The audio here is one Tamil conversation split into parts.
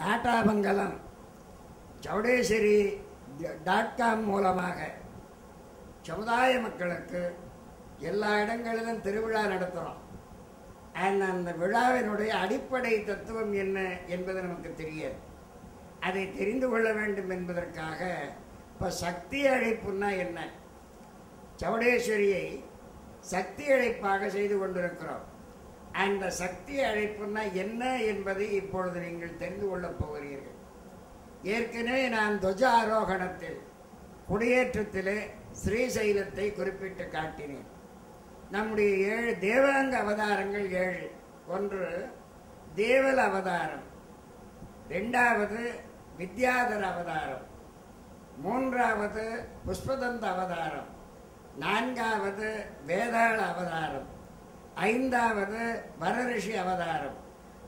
நாட்டாமங்கலம் சவுடேஸ்வரி டாட் காம் மூலமாக சமுதாய மக்களுக்கு எல்லா இடங்களிலும் திருவிழா நடத்துகிறோம் அண்ட் அந்த விழாவினுடைய அடிப்படை தத்துவம் என்ன என்பது நமக்கு தெரியாது. அதை தெரிந்து கொள்ள வேண்டும் என்பதற்காக இப்போ சக்தி அழைப்புன்னா என்ன? சவுடேஸ்வரியை சக்தி அழைப்பாக செய்து கொண்டிருக்கிறோம். அந்த சக்தி அழைப்புன்னா என்ன என்பதை இப்பொழுது நீங்கள் தெரிந்து கொள்ளப் போகிறீர்கள். ஏற்கனவே நான் துவஜ ஆரோகணத்தில் குடியேற்றத்திலே ஸ்ரீசைலத்தை குறிப்பிட்டு காட்டினேன். நம்முடைய ஏழு தேவாங்க அவதாரங்கள் ஏழு. ஒன்று தேவல் அவதாரம். ரெண்டாவது வித்யாதர் அவதாரம். மூன்றாவது புஷ்பதந்த அவதாரம். நான்காவது வேதாள அவதாரம். ஐந்தாவது வரரிஷி அவதாரம்.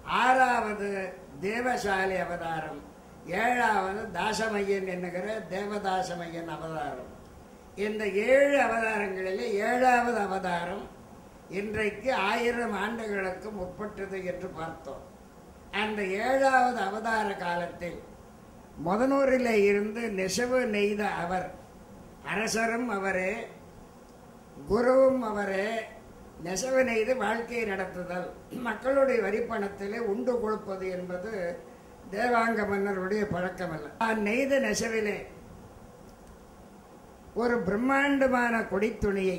ஆறாவது தேவசாலி அவதாரம். ஏழாவது தாசமையன் என்கிற தேவதாசமையன் அவதாரம். இந்த ஏழு அவதாரங்களிலே ஏழாவது அவதாரம் இன்றைக்கு ஆயிரம் ஆண்டுகளுக்கு முற்பட்டது என்று பார்த்தோம். அந்த ஏழாவது அவதார காலத்தில் முதனூரில் இருந்து நெசவு நெய்த அவர் அரசரும் அவரே குருவும் அவரே நெசவு நெய்து வாழ்க்கையை நடத்துதல். மக்களுடைய வரிப்பணத்திலே உண்டு கொடுப்பது என்பது தேவாங்க மன்னருடைய பழக்கமல்ல. நான் நெய்த நெசவிலே ஒரு பிரம்மாண்டமான கொடித்துணியை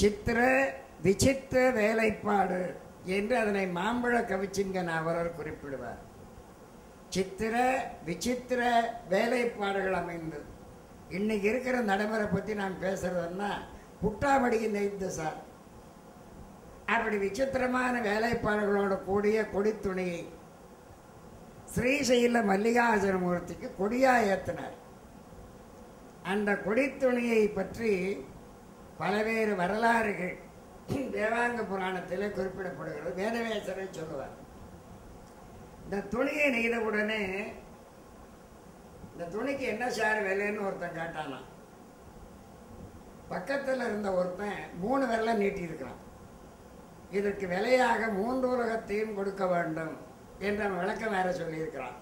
சித்திர விசித்திர வேலைப்பாடு என்று அதனை மாம்பழ கவிச்சிங்கன் அவரர் குறிப்பிடுவார். சித்திர விசித்திர வேலைப்பாடுகள் அமைந்து இன்னைக்கு இருக்கிற நடைமுறை பற்றி நான் பேசுறதுன்னா புட்டாமடிக்கு நெய்து சார். அப்படி விசித்திரமான வேலைப்பாடுகளோட கூடிய கொடித்துணியை ஸ்ரீசைல மல்லிகார்ஜுனமூர்த்திக்கு கொடியாக ஏற்றினார் அந்த கொடித்துணியை பற்றி பலவேறு வரலாறுகள் தேவாங்க புராணத்தில் குறிப்பிடப்படுகிறது. வேதவேசரை சொல்லுவார். இந்த துணியை நெய்தவுடனே இந்த துணிக்கு என்ன சார் விலைன்னு ஒருத்தன் கேட்டானான் பக்கத்தில் இருந்த ஒருத்தன் மூணு விரலை நீட்டி இருக்கிறான் இதற்கு விலையாக மூன்று உலகத்தையும் கொடுக்க வேண்டும் என்று அவன் விளக்கம் வேற சொல்லியிருக்கிறான்.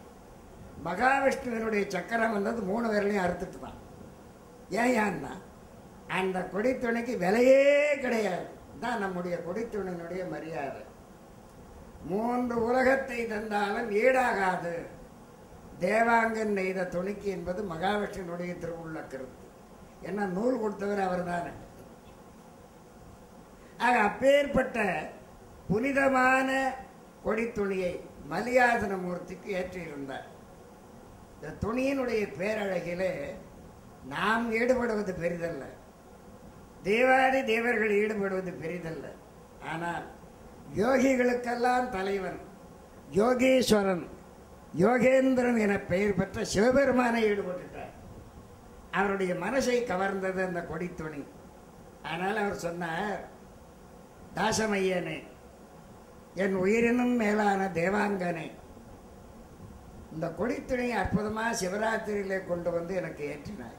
மகாவிஷ்ணுவினுடைய சக்கரம் வந்தது மூணு விரலையும் அறுத்துட்டு தான் ஏன் ஏன்னா அந்த கொடித்துணைக்கு விலையே கிடையாது. தான் நம்முடைய கொடித்துணையினுடைய மரியாதை. மூன்று உலகத்தை தந்தாலும் ஈடாகாது. தேவாங்கன் நெய்த துணிக்கு என்பது மகாவிஷ்ணுனுடைய திருவுள்ள கருத்து. ஏன்னா நூல் கொடுத்தவர் அவர் தானே ஆக அப்பேற்பட்ட புனிதமான கொடித்துணியை மல்லிகார்ஜுன மூர்த்திக்கு ஏற்றியிருந்தார். இந்த துணியினுடைய பேரழகிலே நாம் ஈடுபடுவது பெரிதல்ல. தேவாதி தேவர்கள் ஈடுபடுவது பெரிதல்ல. ஆனால் யோகிகளுக்கெல்லாம் தலைவன் யோகீஸ்வரன் யோகேந்திரன் என பெயர் பெற்ற சிவபெருமானை ஈடுபட்டுட்டார். அவருடைய மனசை கவர்ந்தது அந்த கொடித்துணி. ஆனால் அவர் சொன்னார் தாசமையனே. என் உயிரினும் மேலான தேவாங்கனே. இந்த கொடித்துணை அற்புதமாக சிவராத்திரியிலே கொண்டு வந்து எனக்கு ஏற்றினாய்.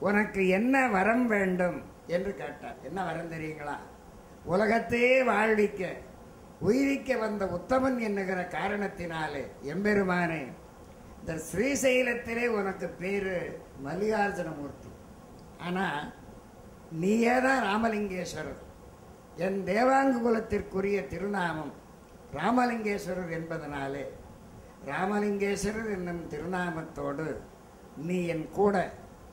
உனக்கு என்ன வரம் வேண்டும்? என்று கேட்டார். என்ன வரம் தெரியுங்களா? உலகத்தையே வாழ்விக்க உயிரிக்க வந்த உத்தமன் என்னுகிற காரணத்தினாலே எம்பெருமானே இந்த ஸ்ரீசைலத்திலே உனக்கு பேரு மல்லிகார்ஜுனமூர்த்தி. ஆனால் நீயே தான் ராமலிங்கேஸ்வரர். என் தேவாங்கு குலத்திற்குரிய திருநாமம் ராமலிங்கேஸ்வரர் என்பதனாலே ராமலிங்கேஸ்வரர் என்னும் திருநாமத்தோடு நீ என் கூட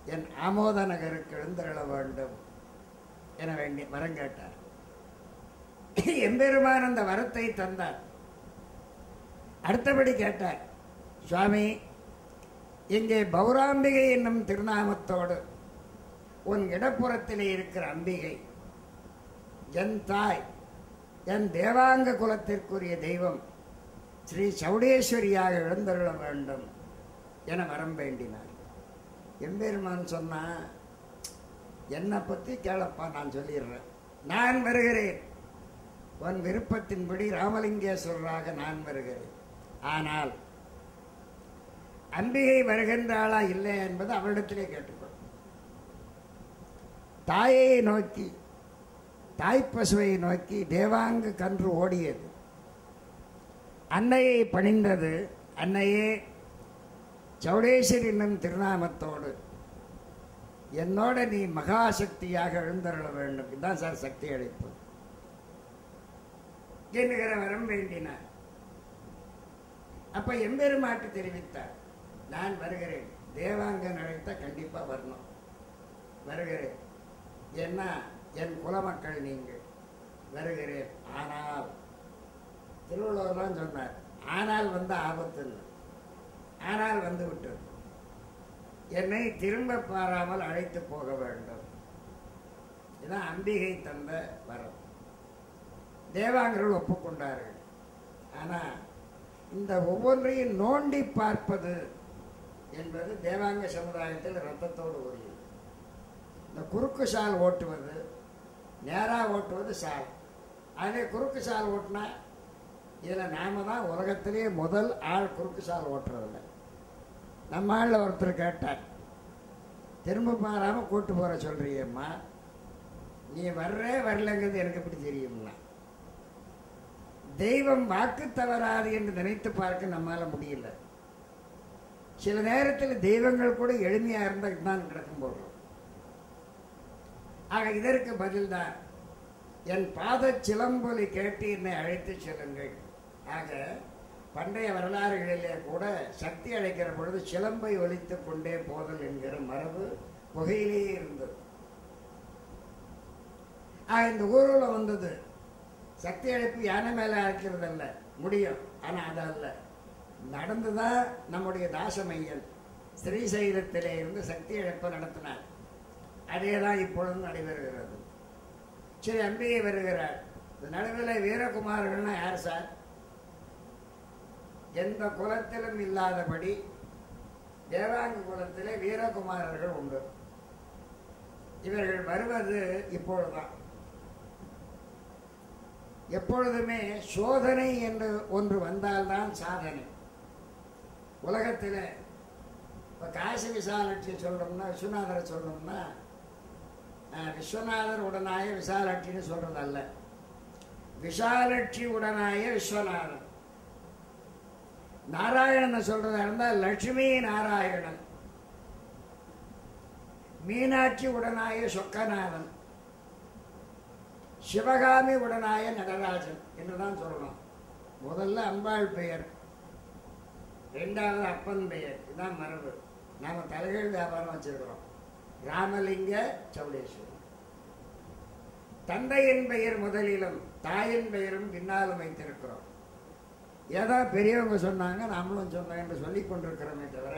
என் ஆமோத நகருக்கு எழுந்தருள வேண்டும் என வேண்டி வரம் கேட்டார். எம்பெருமான் அந்த வரத்தை தந்தார். அடுத்தபடி கேட்டார் சுவாமி இங்கே பௌராம்பிகை என்னும் திருநாமத்தோடு உன் இடப்புறத்திலே இருக்கிற அம்பிகை என் தாய் என் தேவாங்க குலத்திற்குரிய தெய்வம் ஸ்ரீ சௌடேஸ்வரியாக எழுந்தருள வேண்டும் என வரம் வேண்டினார். எம்பெருமான் சொன்னால் என்னை பற்றி கேளப்பா நான் சொல்லிடுறேன். நான் வருகிறேன். உன் விருப்பத்தின்படி ராமலிங்கேஸ்வரராக நான் வருகிறேன். ஆனால் அம்பிகை வருகின்றாளா இல்லை என்பது அவரிடத்திலே கேட்டுக்கொள். தாயை நோக்கி தாய்ப்பசுவை நோக்கி தேவாங்கு கன்று ஓடியது. அன்னையை பணிந்தது அன்னையே சௌடேஸ்வரி என்னும் திருநாமத்தோடு. என்னோட நீ மகாசக்தியாக எழுந்தருள வேண்டும். இதுதான் சார் சக்தி அழைப்பு என்கிற வரம் வேண்டினார். அப்ப எம்பெருமாட்டு தெரிவித்தார். நான் வருகிறேன். தேவாங்கன் அழைத்த கண்டிப்பா வரணும். வருகிறேன். ஏன்னா என் குலமக்கள் நீங்கள் வருகிறேன். ஆனால் திருவள்ளுவர் தான் சொன்னார் ஆனால் வந்து ஆபத்து இல்லை ஆனால் வந்து விட்டது. என்னை திரும்ப பாராமல் அழைத்து போக வேண்டும். இதான் அம்பிகை தந்த வரம். தேவாங்கர்கள் ஒப்புக்கொண்டார்கள். ஆனால் இந்த ஒவ்வொன்றையும் நோண்டி பார்ப்பது என்பது தேவாங்க சமுதாயத்தில் ரத்தத்தோடு உரியது இந்த குறுக்கு சால் ஓட்டுவது நேராக ஓட்டுவது சால் அதே குறுக்கு சால் ஓட்டினா இதில் நாம தான் உலகத்திலேயே முதல் ஆள் குறுக்கு சால் ஓட்டுறதில்ல. நம்ம ஆளில் ஒருத்தர் கேட்டார் திரும்ப மாறாமல் கூட்டு போகிற சொல்கிறியம்மா நீ வர்றே வரலங்கிறது எனக்கு எப்படி தெரியும்னா தெய்வம் வாக்கு தவறாது என்று நினைத்து பார்க்க நம்மால் முடியல. சில நேரத்தில் தெய்வங்கள் கூட எளிமையாக இருந்தால் தான் கிடக்கும் போடுறோம் ஆக இதற்கு பதில்தான். என் பாத சிலம்பொலி கேட்டு என்னை அழைத்து செல்லுங்கள். ஆக பண்டைய வரலாறுகளிலே கூட சக்தி அழைக்கிற பொழுது சிலம்பை ஒலித்து கொண்டே போதல் என்கிற மரபு புகையிலேயே இருந்தது. ஆக இந்த ஊரில் வந்தது. சக்தி அழைப்பு யானை மேலே அழைக்கிறது அல்ல முடியும். ஆனால் அது அல்ல. நடந்துதான் நம்முடைய தாசமையன் ஸ்ரீசைலத்திலே இருந்து சக்தி அழைப்பை நடத்தினார். அதே தான் இப்பொழுதும் நடைபெறுகிறது. சரி அம்பிகை வருகிறார். இந்த நடுவில் வீரகுமார்கள்னா யார் சார்? எந்த குலத்திலும் இல்லாதபடி தேவாங்க குலத்திலே வீரகுமாரர்கள் உண்டு. இவர்கள் வருவது இப்பொழுதுதான். எப்பொழுதுமே சோதனை என்று ஒன்று வந்தால்தான் சாதனை. உலகத்தில் இப்போ காசி விசாலட்சி சொல்கிறோம்னா விஸ்வநாதரை சொல்லணும்னா விஸ்வநாதர் உடனாய விசாலட்சின்னு சொல்றது அல்ல உடனாய விஸ்வநாதன் நாராயணன் சொல்றதா இருந்தால் லட்சுமி நாராயணன். மீனாட்சி உடனாய சொக்கநாதன். சிவகாமி உடனாய நடராஜன் என்றுதான் சொல்லணும். முதல்ல அம்பாள் பெயர். ரெண்டாவது அப்பன் பெயர். இதுதான் மரபு. நாம தலைகள் வியாபாரம் வச்சிருக்கிறோம். ராமலிங்க சவுடேஸ்வரி தந்தையின் பெயர் முதலிலும் தாயின் பெயரும் பின்னாலும் வைத்திருக்கிறோம். ஏதோ பெரியவங்க சொன்னாங்க நாமளும் சொன்னோம் என்று சொல்லி கொண்டிருக்கிறோமே தவிர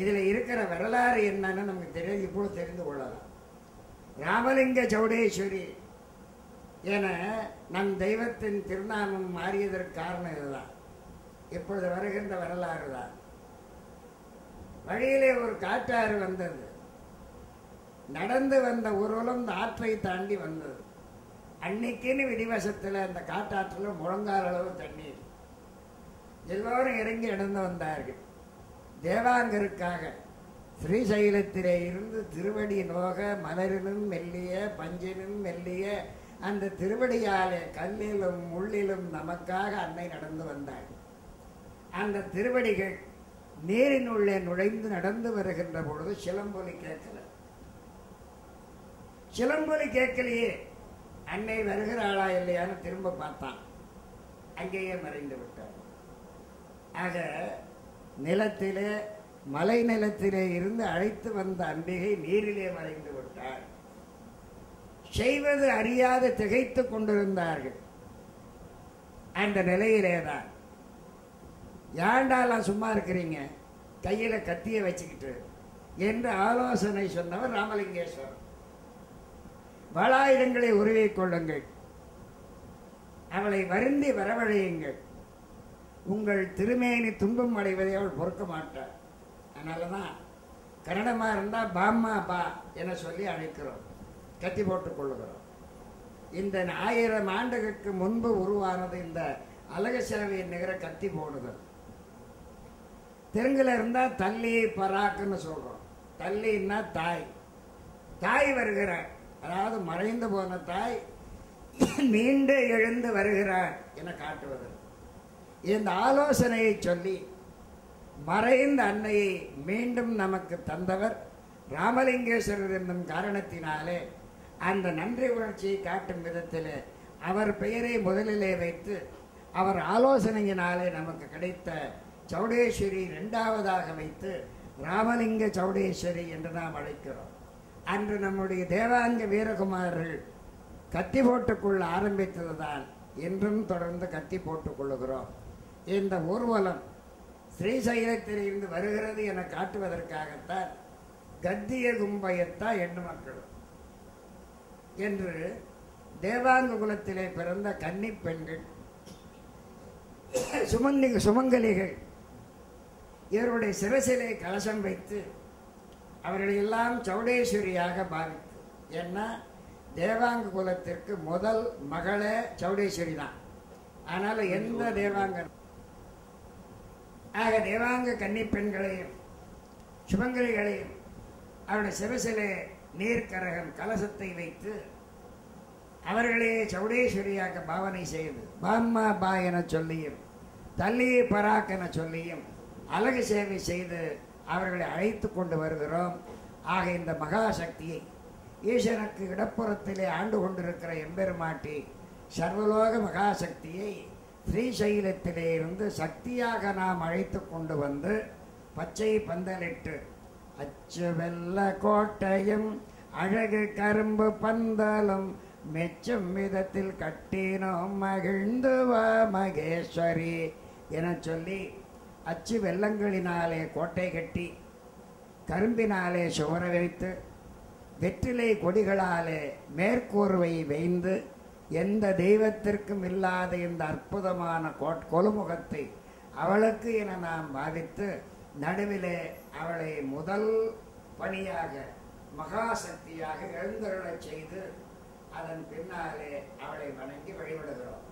இதில் இருக்கிற வரலாறு என்னன்னு நமக்கு தெரியாது இப்பொழுது தெரிந்து கொள்ளலாம். ராமலிங்க சௌடேஸ்வரி என நம் தெய்வத்தின் திருநாமம் மாறியதற்கு காரணம் இதுதான். இப்பொழுது வருகின்ற வரலாறு தான் வழியிலே ஒரு காட்டாறு வந்தது. நடந்து வந்த ஊர்வலம் இந்த ஆற்றை தாண்டி வந்தது. அன்னைக்குன்னு விடிவசத்தில் அந்த காட்டாற்றில் முழங்கால் அளவு தண்ணீர். எல்லோரும் இறங்கி நடந்து வந்தார்கள். தேவாங்கருக்காக ஸ்ரீசைலத்திலே இருந்து திருவடி நோக மலரினும் மெல்லிய பஞ்சினும் மெல்லிய அந்த திருவடியாலே கல்லிலும் முள்ளிலும் நமக்காக அன்னை நடந்து வந்தாள் அந்த திருவடிகள் நீரினுள்ளே நுழைந்து நடந்து வருகின்ற பொழுது சிலம்பொலி கேட்கல சிலம்பொலி கேட்கலையே. அன்னை வருகிறாளா இல்லையான்னு திரும்ப பார்த்தான். அங்கேயே மறைந்து விட்டார். ஆக நிலத்திலே மலை நிலத்திலே இருந்து அழைத்து வந்த அம்பிகை நீரிலே மறைந்து விட்டார். செய்வது அறியாது திகைத்து கொண்டிருந்தார்கள். அந்த நிலையிலே தான். ஏண்டாலாம் சும்மா இருக்கிறீங்க? கையில் கத்தியை வச்சுக்கிட்டு என்று ஆலோசனை சொன்னவர் ராமலிங்கேஸ்வரர். பல இடங்களை உருவிக் கொள்ளுங்கள். அவளை வருந்தி வரவழையுங்கள். உங்கள் திருமேனி துன்பம் அடைவதை அவள் பொறுக்க மாட்டாள். அதனால தான் கன்னடமாக இருந்தால் பாம்மா பா என சொல்லி அழைக்கிறோம். கத்தி போட்டுக் கொள்ளுகிறோம். இந்த ஆயிரம் ஆண்டுகளுக்கு முன்பு உருவானது இந்த அழகு சேவையின் நிகர கத்தி போடுதல். தெலுங்குல இருந்தால் தள்ளி பராக்குன்னு சொல்கிறோம் தள்ளின்னா தாய். தாய் வருகிறார் அதாவது மறைந்து போன தாய் மீண்டு எழுந்து வருகிறார் என காட்டுவது. இந்த ஆலோசனையை சொல்லி மறைந்த அன்னையை மீண்டும் நமக்கு தந்தவர் ராமலிங்கேஸ்வரர் என்னும் காரணத்தினாலே அந்த நன்றி உணர்ச்சியை காட்டும் விதத்தில் அவர் பெயரை முதலிலே வைத்து அவர் ஆலோசனையினாலே நமக்கு கிடைத்த சௌடேஸ்வரி இரண்டாவதாக வைத்து ராமலிங்க சௌடேஸ்வரி என்று நாம் அழைக்கிறோம். அன்று நம்முடைய தேவாங்க வீரகுமாரர்கள் கத்தி போட்டுக்கொள்ள ஆரம்பித்ததுதான் இன்றும் தொடர்ந்து கத்தி போட்டுக்கொள்ளுகிறோம். இந்த ஊர்வலம் ஸ்ரீசைலத்திலிருந்து வருகிறது என காட்டுவதற்காகத்தான் கத்திய கும்பயத்தா எண்ணு மக்கள். என்று தேவாங்க குலத்திலே பிறந்த கன்னி பெண்கள் சுமந்தி சுமங்கலிகள் இவருடைய சிரசிலே கலசம் வைத்து அவர்களையெல்லாம் சௌடேஸ்வரியாக பாவித்து. ஏன்னா தேவாங்க குலத்திற்கு முதல் மகளே சௌடேஸ்வரி தான். அதனால் எந்த தேவாங்க? ஆக தேவாங்க கன்னி பெண்களையும் சுமங்கலிகளையும் அவருடைய சிவசிலே நீர்க்கரகம் கலசத்தை வைத்து அவர்களே சௌடேஸ்வரியாக பாவனை செய்து பாம்மா பா என சொல்லியும் தள்ளி பராக் என சொல்லியும் அழகு சேவை செய்து அவர்களை அழைத்து கொண்டு வருகிறோம். ஆக இந்த மகாசக்தியை ஈஸ்வரனுக்கு இடப்புறத்திலே ஆண்டு கொண்டிருக்கிற எம்பெருமாட்டி சர்வலோக மகாசக்தியை ஸ்ரீசைலத்திலே இருந்து சக்தியாக நாம் அழைத்து கொண்டு வந்து பச்சை பந்தலிட்டு அச்சு வெள்ள கோட்டையும் அழகு கரும்பு பந்தலும் மெச்சும் விதத்தில் கட்டினோம் மகிழ்ந்து வா மகேஸ்வரி என சொல்லி அச்சு வெள்ளங்களினாலே கோட்டை கட்டி கரும்பினாலே சுவர வைத்து வெற்றிலை கொடிகளாலே மேற்கூர்வை வைந்து எந்த தெய்வத்திற்கும் இல்லாத இந்த அற்புதமான கோட் கொலுமுகத்தை அவளுக்கு என நாம் பாவித்து நடுவிலே அவளை முதல் பணியாக மகாசக்தியாக எழுந்தருளச் செய்து அதன் பின்னாலே அவளை வணங்கி வழிபடுகிறோம்.